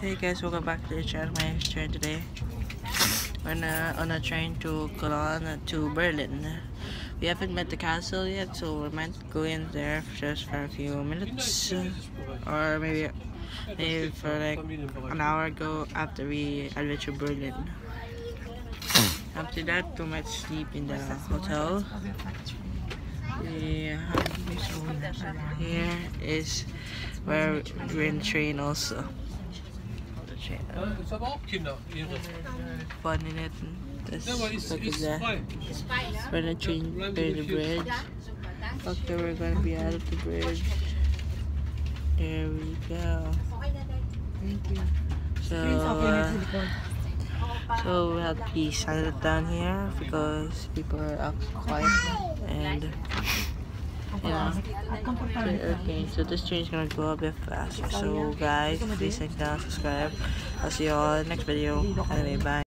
Hey guys, welcome back to the channel. My Trent today. We're on a, on a train to Cologne to Berlin. We haven't met the castle yet, so we might go in there just for a few minutes. Or maybe, maybe for like an hour go after we adventure Berlin. After that, we might sleep in the hotel. Yeah, here is where we're in train also. Fun in it. This, Ja, aber ist, look at ist that. frei. We're in the train, we're in the bridge. Okay, we're gonna be out of the bridge. There we go. Thank you. So, uh, so we have to be silent down here because people are up quiet and yeah. Okay, so this train is gonna go a bit faster. So guys, please like down, subscribe. I'll see you all in the next video. Anyway, bye.